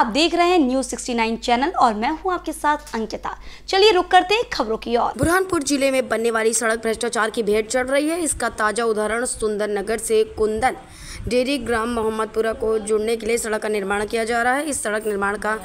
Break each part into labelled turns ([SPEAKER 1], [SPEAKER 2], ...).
[SPEAKER 1] आप देख रहे हैं न्यूज़ 69 चैनल और मैं हूँ आपके साथ अंकिता। चलिए रुक करते हैं खबरों की ओर।
[SPEAKER 2] बुरहानपुर ज़िले में बनने वाली सड़क भ्रष्टाचार की भेंट चढ़ रही है। इसका ताज़ा उदाहरण सुंदर नगर से कुंदन। डेरी ग्राम मोहम्मदपुरा को जुड़ने के लिए सड़क का निर्माण किया जा रहा है। इस सड़क निर्माण का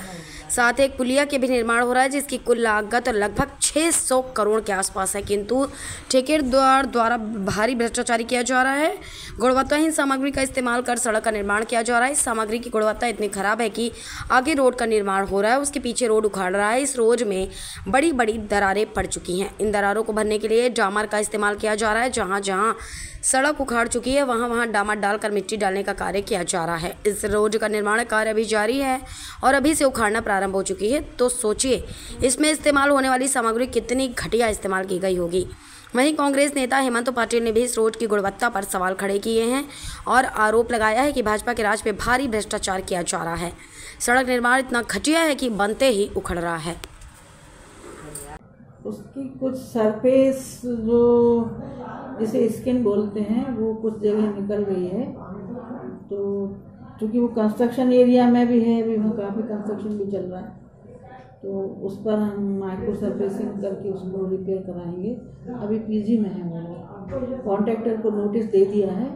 [SPEAKER 2] साथ एक पुलिया के भी निर्माण हो रहा है, जिसकी कुल लागत लगभग 600 करोड़ के आसपास है। किंतु ठेकेदार द्वारा भारी भ्रष्टाचारी किया जा रहा है। गुणवत्ताहीन सामग्री का इस्तेमाल कर सड़क का निर्माण किया जा रहा है। इस सामग्री की गुणवत्ता इतनी खराब है कि आगे रोड का निर्माण हो रहा है। उसके पीछे रोड उखाड़ रहा है। इस रोड में बड़ी बड़ी दरारें पड़ चुकी हैं। इन दरारों को भरने के लिए डामर का इस्तेमाल किया जा रहा है। जहाँ जहाँ सड़क उखाड़ चुकी है, वहाँ वहाँ डामर डालकर मिट्टी डालने का कार्य किया जा रहा है। इस रोड का निर्माण कार्य अभी जारी है और अभी से उखाड़ना प्रारंभ हो चुकी है तो सोचिए, इसमें इस्तेमाल होने वाली सामग्री कितनी घटिया इस्तेमाल की गई होगी। वहीं कांग्रेस नेता हेमंत पाटिल ने भी इस रोड की गुणवत्ता पर सवाल खड़े किए हैं और आरोप लगाया है कि भाजपा के राज में भारी भ्रष्टाचार किया जा रहा है। सड़क निर्माण इतना घटिया है कि बनते ही उखड़ रहा है।
[SPEAKER 3] उसकी कुछ सरफेस जो जिसे स्किन बोलते हैं, वो कुछ जगह निकल गई है। तो चूँकि वो कंस्ट्रक्शन एरिया में भी है अभी वहाँ काफ़ी कंस्ट्रक्शन भी चल रहा है। तो उस पर हम माइक्रो सरफेसिंग करके उसको रिपेयर कराएँगे। अभी पीजी में है वो कॉन्ट्रैक्टर को नोटिस दे दिया है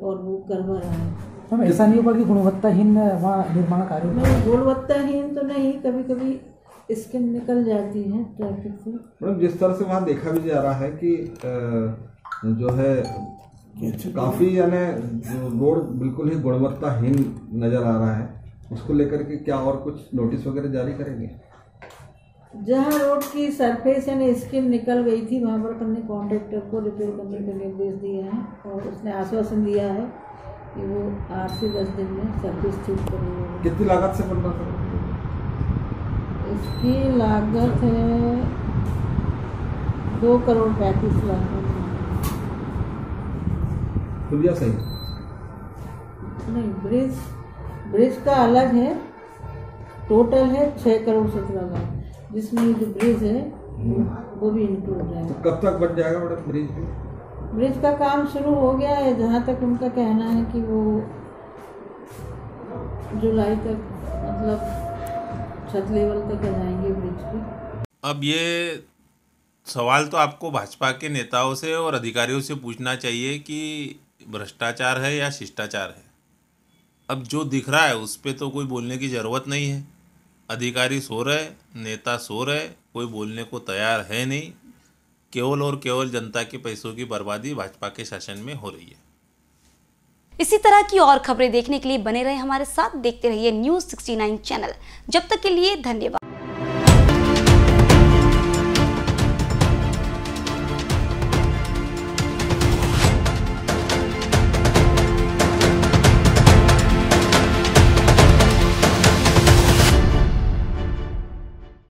[SPEAKER 3] और वो करवा रहा है।
[SPEAKER 4] मैम ऐसा नहीं होगा कि गुणवत्ताहीन वहाँ निर्माण कार्य
[SPEAKER 3] नहीं गुणवत्ताहीन तो नहीं कभी कभी स्किन निकल जाती है ट्रैफ़िक से।
[SPEAKER 5] मैडम जिस तरह से वहाँ देखा भी जा रहा है कि जो है काफ़ी यानी रोड बिल्कुल ही गुणवत्ताहीन नज़र आ रहा है। उसको लेकर के क्या और कुछ नोटिस वगैरह जारी करेंगे?
[SPEAKER 3] जहाँ रोड की सरफेस यानी स्किन निकल गई थी वहाँ पर अपन ने कॉन्ट्रैक्टर को रिपेयर करने के निर्देश दिए हैं और उसने आश्वासन दिया है कि वो आठ से दस दिन में सर्विस ठीक करेंगे
[SPEAKER 5] कितनी लागत से बन रहा है
[SPEAKER 3] इसकी लागत है दो करोड़ पैंतीस लाख।
[SPEAKER 5] खुलिया सही?
[SPEAKER 3] नहीं ब्रिज ब्रिज का अलग है टोटल है छः करोड़ सत्रह लाख। जिसमें जो ब्रिज है वो भी इंक्लूड है।
[SPEAKER 5] तो कब तक बन जाएगा मैडम ब्रिज
[SPEAKER 3] ब्रिज का काम शुरू हो गया है जहाँ तक उनका कहना है कि वो जुलाई तक मतलब छत लेवल तक आ जाएँगे ब्रिज की
[SPEAKER 6] अब ये सवाल तो आपको भाजपा के नेताओं से और अधिकारियों से पूछना चाहिए कि भ्रष्टाचार है या शिष्टाचार है? अब जो दिख रहा है, उस पर तो कोई बोलने की ज़रूरत नहीं है। अधिकारी सो रहे, नेता सो रहे, कोई बोलने को तैयार है नहीं। केवल और केवल जनता के पैसों की बर्बादी भाजपा के शासन में हो रही है।
[SPEAKER 1] इसी तरह की और खबरें देखने के लिए बने रहे हमारे साथ। देखते रहिए न्यूज़ 69 चैनल जब तक के लिए धन्यवाद।